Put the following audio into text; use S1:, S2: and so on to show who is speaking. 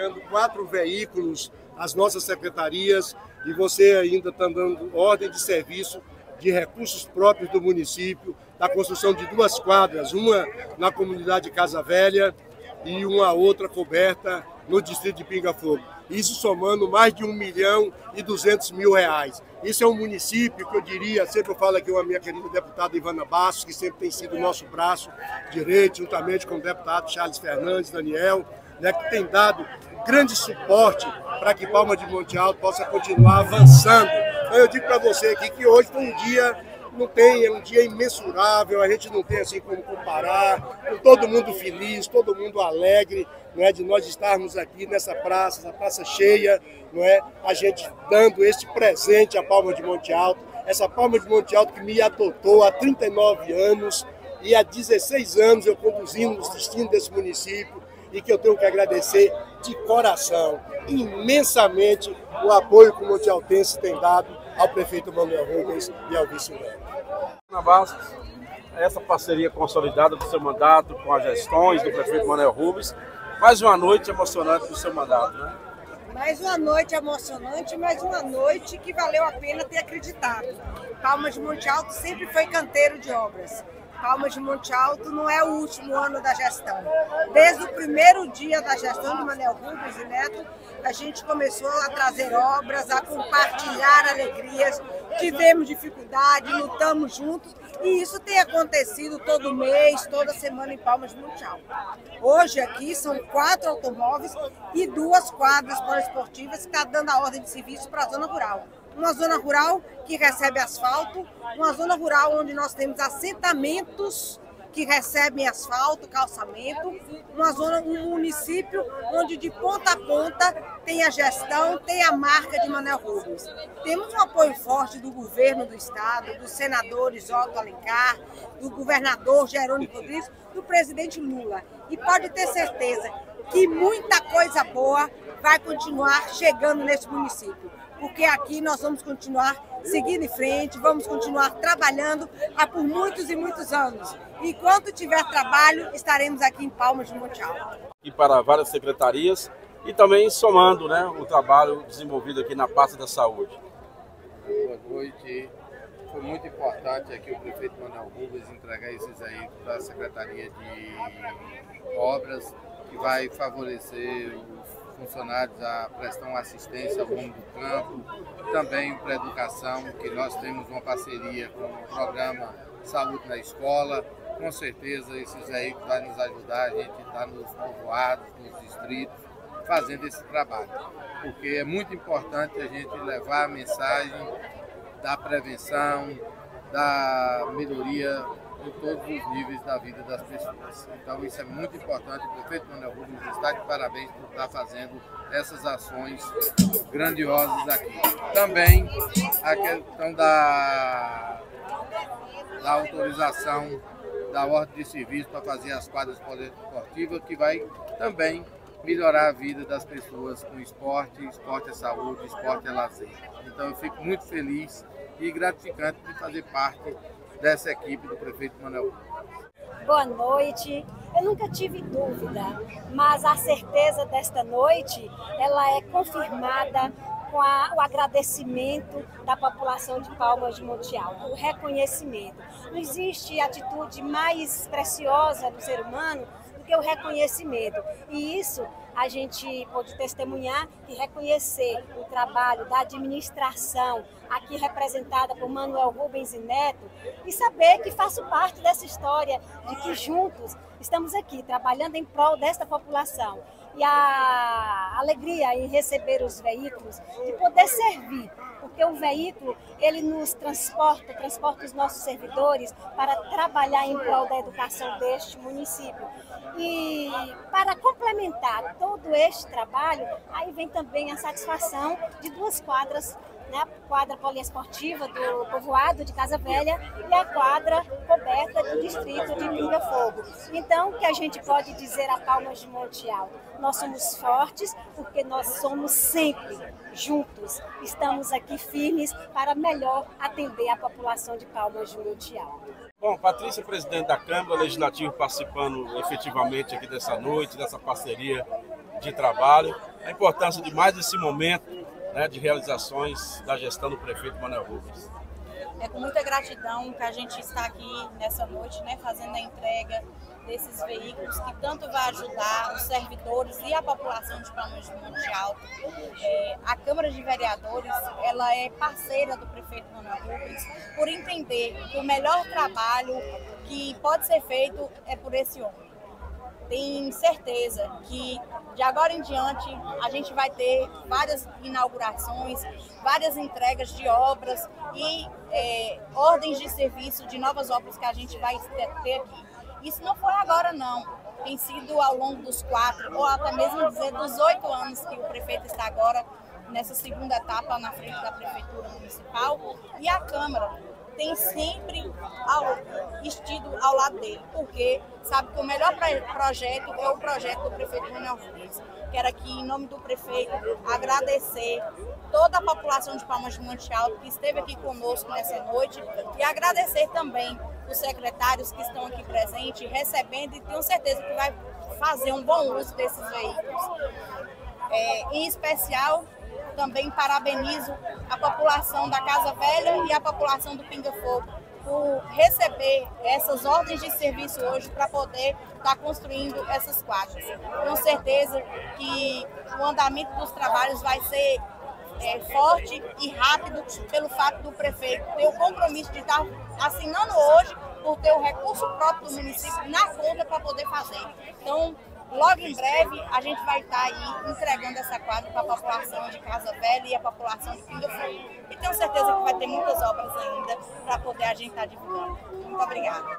S1: entregando quatro veículos às nossas secretarias e você ainda está dando ordem de serviço de recursos próprios do município, da construção de duas quadras, uma na comunidade Casa Velha e uma outra coberta no distrito de Pinga Fogo. Isso somando mais de 1 milhão e 200 mil reais. Isso é um município que eu diria, sempre eu falo aqui com a minha querida deputada Ivana Bastos, que sempre tem sido o nosso braço direito, juntamente com o deputado Charles Fernandes, Daniel, né, que tem dado grande suporte para que Palma de Monte Alto possa continuar avançando. Então, eu digo para você aqui que hoje foi um dia não tem, é um dia imensurável, a gente não tem assim como comparar, com todo mundo feliz, todo mundo alegre, não é, de nós estarmos aqui nessa praça, essa praça cheia, não é, a gente dando este presente à Palma de Monte Alto, essa Palma de Monte Alto que me adotou há 39 anos e há 16 anos eu conduzindo os destinos desse município e que eu tenho que agradecer de coração, imensamente, o apoio que o Monte Altense tem dado ao prefeito Manuel Rubens e ao
S2: Bastos, essa parceria consolidada do seu mandato com as gestões do prefeito Manuel Rubens, mais uma noite emocionante do seu mandato, né?
S3: Mais uma noite emocionante, mais uma noite que valeu a pena ter acreditado. Palmas de Monte Alto sempre foi canteiro de obras. Palmas de Monte Alto não é o último ano da gestão. Desde o primeiro dia da gestão de Manuel Rubens e Neto, a gente começou a trazer obras, a compartilhar alegrias, tivemos dificuldade, lutamos juntos e isso tem acontecido todo mês, toda semana em Palmas de Monte Alto. Hoje aqui são quatro automóveis e duas quadras poliesportivas que estão tá dando a ordem de serviço para a zona rural uma zona rural que recebe asfalto, uma zona rural onde nós temos assentamentos que recebem asfalto, calçamento, uma zona, um município onde de ponta a ponta tem a gestão, tem a marca de Manuel Rubens. Temos um apoio forte do governo do estado, dos senadores Otto Alencar, do governador Jerônimo Rodrigues, do presidente Lula. E pode ter certeza que muita coisa boa vai continuar chegando nesse município porque aqui nós vamos continuar seguindo em frente, vamos continuar trabalhando por muitos e muitos anos. Enquanto tiver trabalho, estaremos aqui em Palmas de Monte Alto.
S2: E para várias secretarias e também somando né, o trabalho desenvolvido aqui na pasta da saúde.
S4: Boa noite. Foi muito importante aqui o prefeito Manuel Rubens entregar esses aí para a Secretaria de Obras, que vai favorecer os funcionários a prestar assistência ao mundo do campo, também para educação, que nós temos uma parceria com o programa Saúde na Escola. Com certeza esses veículos vão nos ajudar, a gente está nos povoados, nos distritos, fazendo esse trabalho. Porque é muito importante a gente levar a mensagem da prevenção, da melhoria em todos os níveis da vida das pessoas. Então isso é muito importante. O prefeito Manuel Rubens está de parabéns por estar fazendo essas ações grandiosas aqui. Também a questão da, da autorização da ordem de serviço para fazer as quadras esportivas, que vai também melhorar a vida das pessoas com esporte, esporte é saúde, esporte é lazer. Então eu fico muito feliz e gratificante de fazer parte dessa equipe do prefeito Manuel.
S5: Boa noite. Eu nunca tive dúvida, mas a certeza desta noite ela é confirmada com a, o agradecimento da população de Palmas de Monte Alto, o reconhecimento. Não existe atitude mais preciosa do ser humano que o reconhecimento. E isso a gente pode testemunhar e reconhecer o trabalho da administração, aqui representada por Manuel Rubens e Neto, e saber que faço parte dessa história, de que juntos estamos aqui trabalhando em prol desta população. E a alegria em receber os veículos, de poder servir porque o veículo ele nos transporta, transporta os nossos servidores para trabalhar em prol da educação deste município. E para complementar todo este trabalho, aí vem também a satisfação de duas quadras né, quadra poliesportiva do povoado de Casa Velha e a quadra coberta do distrito de Pinga Fogo. Então, o que a gente pode dizer a Palmas de Monte Alto? Nós somos fortes porque nós somos sempre juntos. Estamos aqui firmes para melhor atender a população de Palmas de Monte Alto.
S2: Bom, Patrícia, presidente da Câmara Legislativa, participando efetivamente aqui dessa noite, dessa parceria de trabalho. a importância de mais esse momento né, de realizações da gestão do prefeito Manuel Rubens.
S6: É com muita gratidão que a gente está aqui nessa noite, né, fazendo a entrega desses veículos que tanto vai ajudar os servidores e a população de Palmas de Monte Alto. É, a Câmara de Vereadores ela é parceira do prefeito Manuel Rubens por entender que o melhor trabalho que pode ser feito é por esse homem tenho certeza que de agora em diante a gente vai ter várias inaugurações, várias entregas de obras e é, ordens de serviço de novas obras que a gente vai ter aqui. Isso não foi agora não, tem sido ao longo dos quatro ou até mesmo dizer dos oito anos que o prefeito está agora nessa segunda etapa na frente da prefeitura municipal e a Câmara tem sempre ao, estido ao lado dele, porque sabe que o melhor projeto é o projeto do prefeito Manuel Rubens. Quero aqui, em nome do prefeito, agradecer toda a população de Palmas de Monte Alto que esteve aqui conosco nessa noite e agradecer também os secretários que estão aqui presentes, recebendo e tenho certeza que vai fazer um bom uso desses veículos. É, em especial, também parabenizo a população da Casa Velha e a população do Pinga Fogo por receber essas ordens de serviço hoje para poder estar tá construindo essas quadras. Tenho certeza que o andamento dos trabalhos vai ser é, forte e rápido pelo fato do prefeito ter o compromisso de estar assinando hoje por ter o recurso próprio do município na conta para poder fazer. Então, Logo em breve, a gente vai estar aí entregando essa quadra para a população de Casa Velha e a população de Pinga Fogo. E tenho certeza que vai ter muitas obras ainda para poder a gente estar divulgando. Muito obrigada.